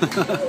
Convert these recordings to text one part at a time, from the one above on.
Ha, ha, ha.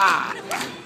Ah!